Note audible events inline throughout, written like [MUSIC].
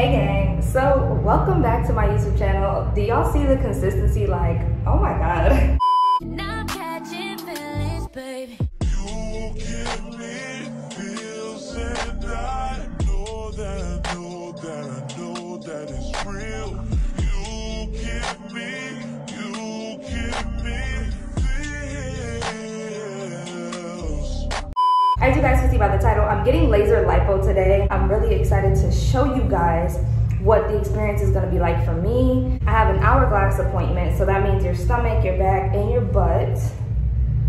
Hey gang, so welcome back to my YouTube channel. Do y'all see the consistency? Like, oh my god. [LAUGHS] by the title, I'm getting laser lipo today. I'm really excited to show you guys what the experience is gonna be like for me. I have an hourglass appointment, so that means your stomach, your back, and your butt.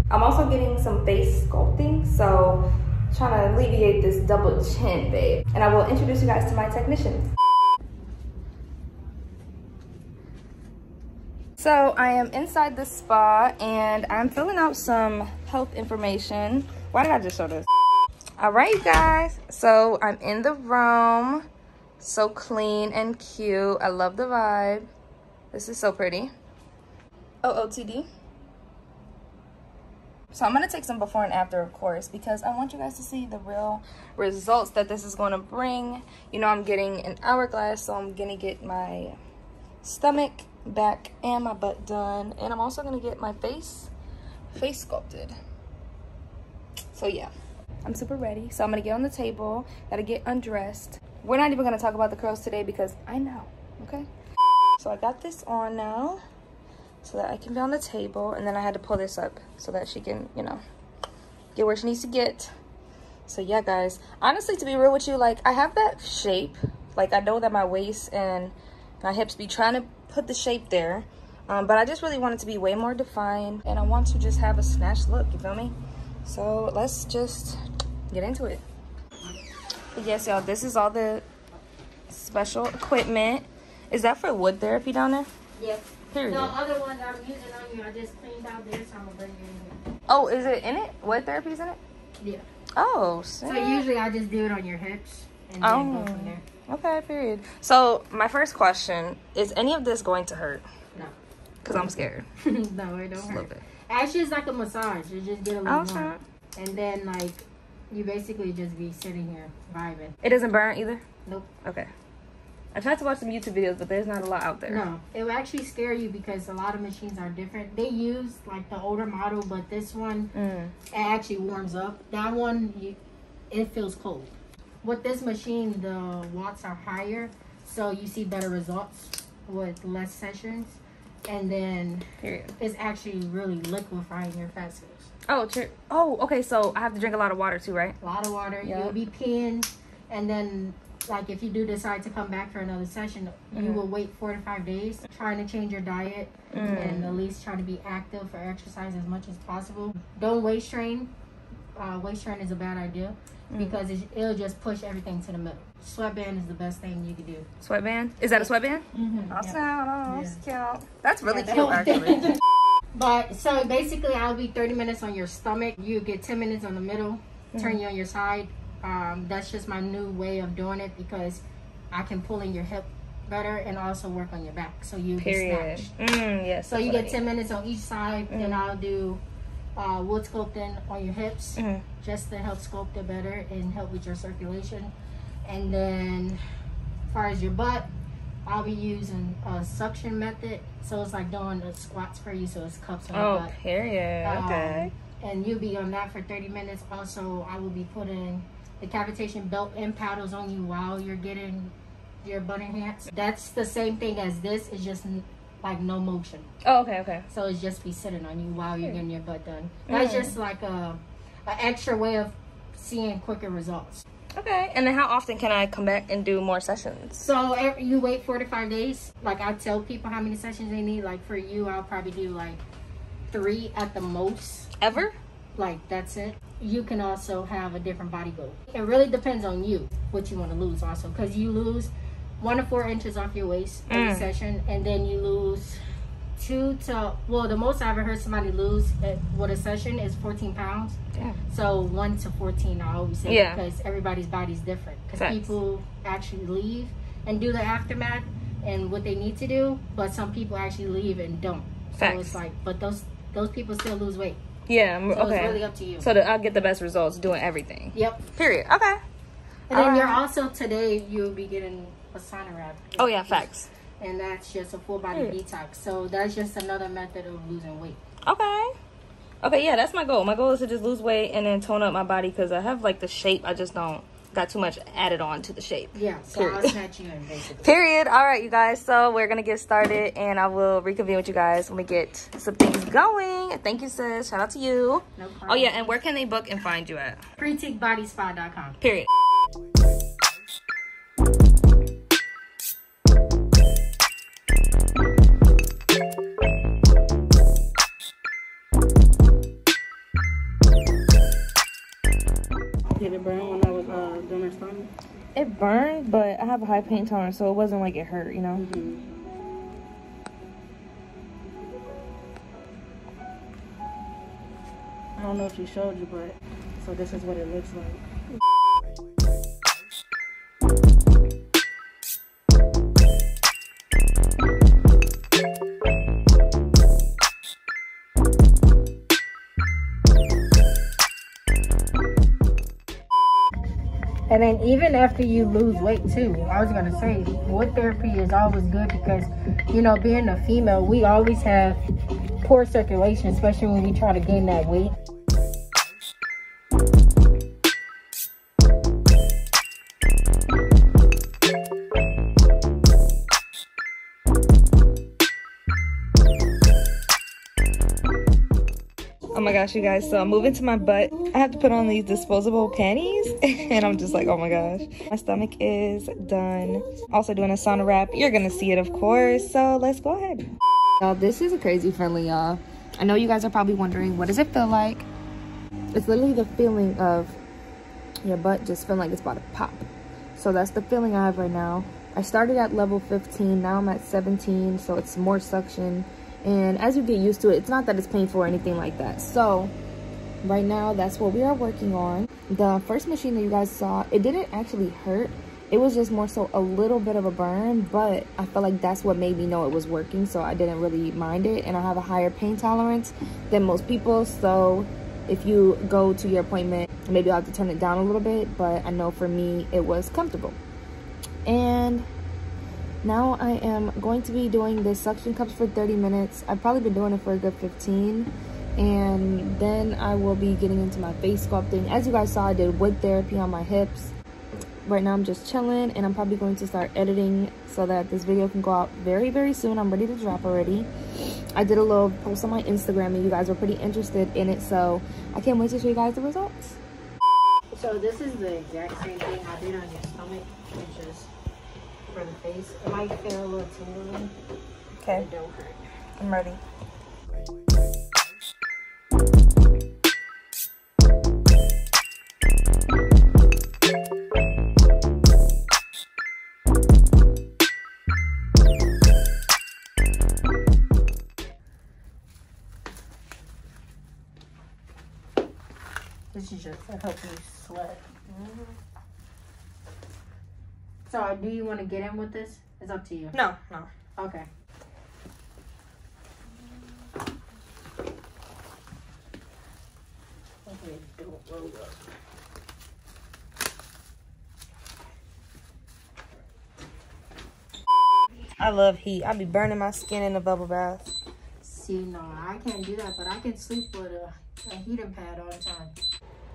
I'm also getting some face sculpting, so trying to alleviate this double chin, babe. And I will introduce you guys to my technician. So I am inside the spa and I'm filling out some health information. Why did I just show this? All right, guys. So I'm in the room. So clean and cute. I love the vibe. This is so pretty. Oh, OOTD. So I'm going to take some before and after, of course, because I want you guys to see the real results that this is going to bring. You know, I'm getting an hourglass, so I'm going to get my stomach, back, and my butt done. And I'm also going to get my face, face sculpted. So yeah, I'm super ready. So I'm to get on the table, got to get undressed. We're not even to talk about the curls today because I know, okay? So I got this on now so that I can be on the table. And then I had to pull this up so that she can, you know, get where she needs to get. So yeah, guys, honestly, to be real with you, like I have that shape. Like I know that my waist and my hips be trying to put the shape there. Um, but I just really want it to be way more defined. And I want to just have a snatched look, you feel me? So let's just get into it. But yes, y'all, this is all the special equipment. Is that for wood therapy down there? Yes. Period. The other one I'm using on you, I just cleaned out there, so I'm gonna bring you in Oh, is it in it? What therapy's in it? Yeah. Oh, So usually I just do it on your hips and then Oh. go from there. Okay, period. So my first question is: Any of this going to hurt? No. Cause I'm scared. [LAUGHS] no, it don't Just a hurt. little bit. Actually, it's like a massage. You just get a little Oh, warm. And then like you basically just be sitting here vibing. It doesn't burn either. Nope. Okay. I tried to watch some YouTube videos, but there's not a lot out there. No, it will actually scare you because a lot of machines are different. They use like the older model, but this one Mm. it actually warms up. That one, you, it feels cold. With this machine, the watts are higher, so you see better results with less sessions. And then Period. it's actually really liquefying your fat cells. Oh, cheer. Oh, okay. So I have to drink a lot of water too, right? A lot of water, Yeah. you'll be peeing, and then like if you do decide to come back for another session, you Mhm. will wait four to five days, trying to change your diet, and Mm. at least try to be active for exercise as much as possible. Don't waist train. Uh, waist train is a bad idea Mm. because it, it'll just push everything to the middle. Sweatband is the best thing you can do. Sweatband. Is that a sweatband? Mm-hmm. Awesome. Oh, that's cute. That's really Yeah, cute, actually. [LAUGHS] But so basically, I'll be 30 minutes on your stomach. You get 10 minutes on the middle, turn you on your side. Um, that's just my new way of doing it because I can pull in your hip better and also work on your back. So you Period. get snatched. Mm, yes. So you get 10 minutes on each side, then Mhm. I'll do uh, wood sculpting on your hips need. Mhm. just to help sculpt it better and help with your circulation. And then, as far as your butt, I'll be using a suction method. So it's like doing the squats for you, so it's cups on your Oh, butt. period. Um, Okay. and you'll be on that for 30 minutes. Also, I will be putting the cavitation belt and paddles on you while you're getting your butt enhanced. That's the same thing as this. It's just like no motion. Oh, okay, okay. So it's just be sitting on you while you're getting your butt done. That's Mm. just like a, a extra way of seeing quicker results. Okay. And then how often can I come back and do more sessions? So every, you wait four to five days. Like I tell people how many sessions they need. Like for you, I'll probably do like three at the most. Ever? Like that's it. You can also have a different body goal. It really depends on you what you want to lose also because you lose one to four inches off your waist every Mm. session, and then you lose two to well the most I ever heard somebody lose at, with a session is 14 pounds. Damn. So one to 14, I always say Yeah. because everybody's body's different. Because people actually leave and do the aftermath and what they need to do, but some people actually leave and don't. So Facts. it's like, but those those people still lose weight. Yeah. I'm- So okay. it's really up to you. so that I'll get the best results doing everything. Yep. Period. Okay. And then you're also today you'll be getting Oh yeah, facts. And that's just a full body Hmm. detox. So that's just another method of losing weight. Okay. Okay, yeah, that's my goal. My goal is to just lose weight and then tone up my body because I have like the shape. I just don't got too much added on to the shape. Yeah, so I'll Period. snatch you in basically. [LAUGHS] Period. All right, you guys. So we're gonna get started, and I will reconvene with you guys when we get some things going. Thank you, sis. Shout out to you. No problem. Oh yeah, and where can they book and find you at? PrettyBodySpa.com. Period. It burn when I was uh, doing my stomach? It burned, but I have a high pain tolerance, so it wasn't like it hurt. You know. I don't know if she showed you, but so this is what it looks like. And then even after you lose weight too, I was gonna say wood therapy is always good because you know being a female, we always have poor circulation, especially when we try to gain that weight. Oh my gosh, you guys. So I'm moving to my butt. I have to put on these disposable panties. [LAUGHS] and I'm just like, oh my gosh. My stomach is done. Also doing a sauna wrap. You're going to see it, of course. So let's go ahead. Y'all, this is a crazy friendly, y'all. I know you guys are probably wondering, what does it feel like? It's literally the feeling of your butt just feeling like it's about to pop. So that's the feeling I have right now. I started at level 15. Now I'm at 17. So it's more suction and as you get used to it it's not that it's painful or anything like that. So right now that's what we are working on. The first machine that you guys saw it didn't actually hurt. It was just more so a little bit of a burn but i felt like that's what made me know it was working so i didn't really mind it. And i have a higher pain tolerance than most people so if you go to your appointment maybe i'll have to turn it down a little bit but i know for me it was comfortable. And now I am going to be doing the suction cups for 30 minutes. I've probably been doing it for a good 15. And then I will be getting into my face sculpting. As you guys saw, I did wood therapy on my hips. Right now I'm just chilling and I'm probably going to start editing so that this video can go out very, very soon. I'm ready to drop already. I did a little post on my Instagram and you guys were pretty interested in it. So I can't wait to show you guys the results. So this is the exact same thing I did on your stomach, which for the face. It might feel a little tingling, Okay, don't hurt. I'm ready. This is just to help you sweat. Mm-hmm. So, do you want to get in with this? It's up to you. No, no. Okay. Okay, don't roll up. I love heat. I be burning my skin in a bubble bath. See, no, I can't do that, but I can sleep with a, a heating pad all the time.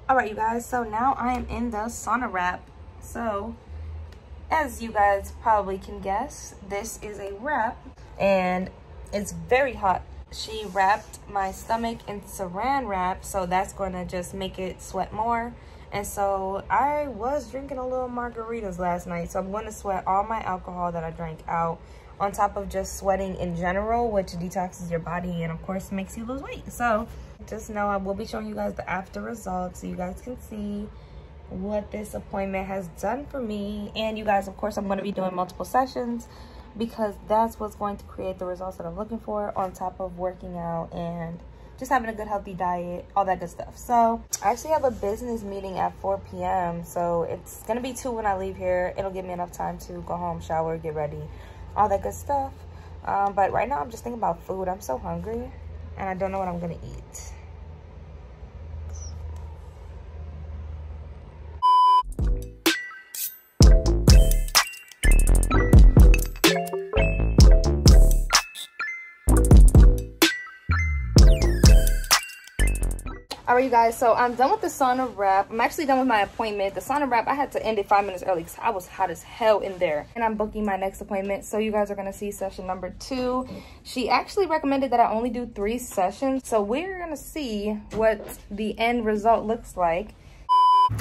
All right, you guys. So now I am in the sauna wrap. So, as you guys probably can guess, this is a wrap, and it's very hot. She wrapped my stomach in saran wrap, so that's going to just make it sweat more. And so I was drinking a little margaritas last night, so I'm going to sweat all my alcohol that I drank out on top of just sweating in general, which detoxes your body and of course makes you lose weight. So just know I will be showing you guys the after results so you guys can see what this appointment has done for me. And you guys, of course, I'm going to be doing multiple sessions because that's what's going to create the results that I'm looking for on top of working out and just having a good healthy diet, all that good stuff. So I actually have a business meeting at 4 p.m. So it's to be 2 when I leave here. It'll give me enough time to go home, shower, get ready, all that good stuff. Um, but right now I'm just thinking about food. I'm so hungry and I don't know what I'm going to eat. right, you guys. So I'm done with the sauna wrap. I'm actually done with my appointment. The sauna wrap, I had to end it five minutes early because I was hot as hell in there. And I'm booking my next appointment. So you guys are going to see session number two. She actually recommended that I only do three sessions. So we're going to see what the end result looks like.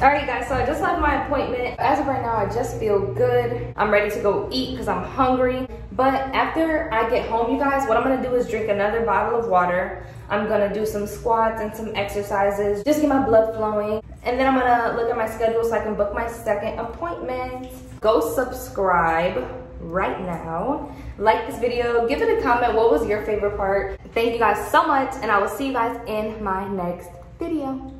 All right, guys, so I just left my appointment. As of right now, I just feel good. I'm ready to go eat because I'm hungry. But after I get home, you guys, what I'm gonna do is drink another bottle of water. I'm gonna do some squats and some exercises, just get my blood flowing. And then I'm gonna look at my schedule so I can book my second appointment. Go subscribe right now. Like this video, give it a comment. What was your favorite part? Thank you guys so much, and I will see you guys in my next video.